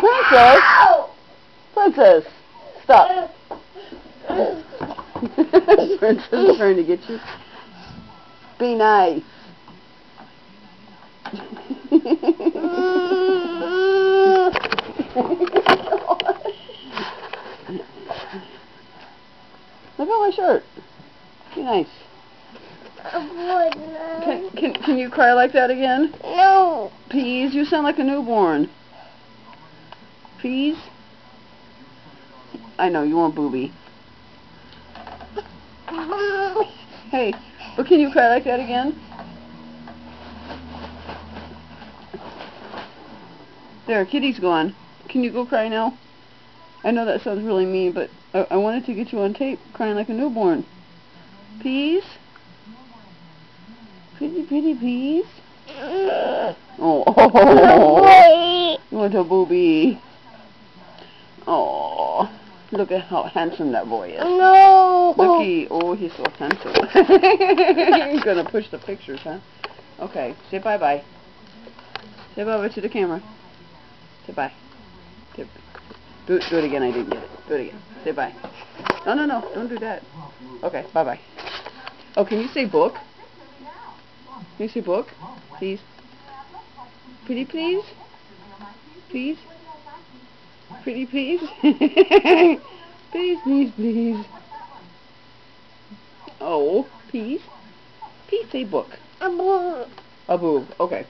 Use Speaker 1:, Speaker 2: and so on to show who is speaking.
Speaker 1: Princess? Princess, stop. Princess is trying to get you. Be nice. Look at my shirt. Be nice. Can, can, can you cry like that again?
Speaker 2: No.
Speaker 1: Please, you sound like a newborn. Please? I know, you want booby. Hey, but can you cry like that again? There, Kitty's gone. Can you go cry now? I know that sounds really mean, but I, I wanted to get you on tape crying like a newborn. Please? Pretty, please? Oh, oh want a booby? Oh, look at how handsome that boy is.
Speaker 2: No.
Speaker 1: Looky, oh, he's so handsome. You're gonna push the pictures, huh? Okay, say bye bye. Say bye bye to the camera. Say bye. Say- Do, do it again. I didn't get it. Do it again. Say bye. No, no, no. Don't do that. Okay, bye bye. Oh, can you say book? Say book? Please. Pretty please? Please? Pretty please? please, please, please. Oh, please? Please say book.
Speaker 2: Abu.
Speaker 1: A boob. Okay.